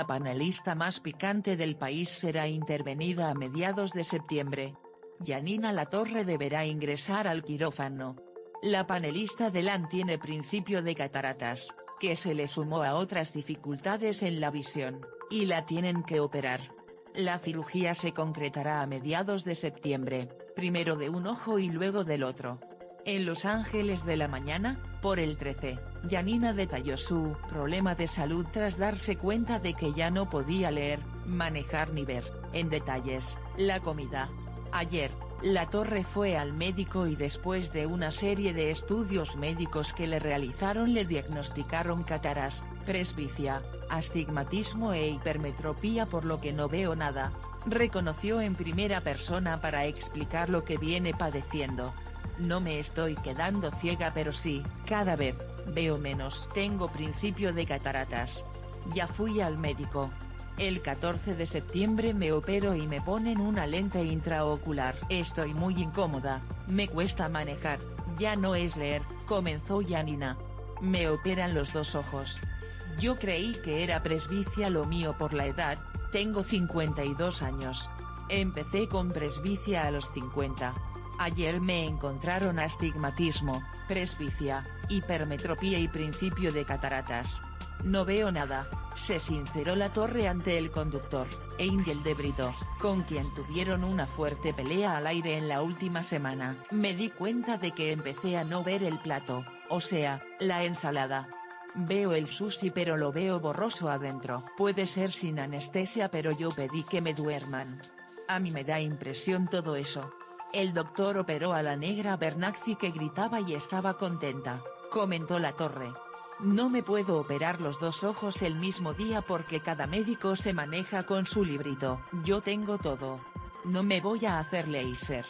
la panelista más picante del país será intervenida a mediados de septiembre. Yanina Latorre deberá ingresar al quirófano. La panelista de LAN tiene principio de cataratas, que se le sumó a otras dificultades en la visión, y la tienen que operar. La cirugía se concretará a mediados de septiembre, primero de un ojo y luego del otro. En Los Ángeles de la Mañana, por el 13, Yanina detalló su problema de salud tras darse cuenta de que ya no podía leer, manejar ni ver, en detalles, la comida. Ayer, la Torre fue al médico y después de una serie de estudios médicos que le realizaron le diagnosticaron cataras, presbicia, astigmatismo e hipermetropía por lo que no veo nada, reconoció en primera persona para explicar lo que viene padeciendo. No me estoy quedando ciega pero sí, cada vez, veo menos. Tengo principio de cataratas. Ya fui al médico, el 14 de septiembre me opero y me ponen una lente intraocular. Estoy muy incómoda, me cuesta manejar, ya no es leer, comenzó Yanina. Me operan los dos ojos. Yo creí que era presbicia lo mío por la edad, tengo 52 años. Empecé con presbicia a los 50. Ayer me encontraron astigmatismo, presbicia, hipermetropía y principio de cataratas. No veo nada, se sinceró la torre ante el conductor, Angel de Brito, con quien tuvieron una fuerte pelea al aire en la última semana. Me di cuenta de que empecé a no ver el plato, o sea, la ensalada. Veo el sushi pero lo veo borroso adentro. Puede ser sin anestesia pero yo pedí que me duerman. A mí me da impresión todo eso. El doctor operó a la negra Bernacci que gritaba y estaba contenta, comentó la torre. No me puedo operar los dos ojos el mismo día porque cada médico se maneja con su librito. Yo tengo todo. No me voy a hacer laser.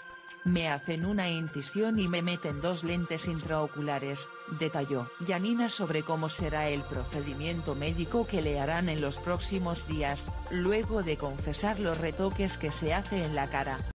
Me hacen una incisión y me meten dos lentes intraoculares, detalló Yanina sobre cómo será el procedimiento médico que le harán en los próximos días, luego de confesar los retoques que se hace en la cara.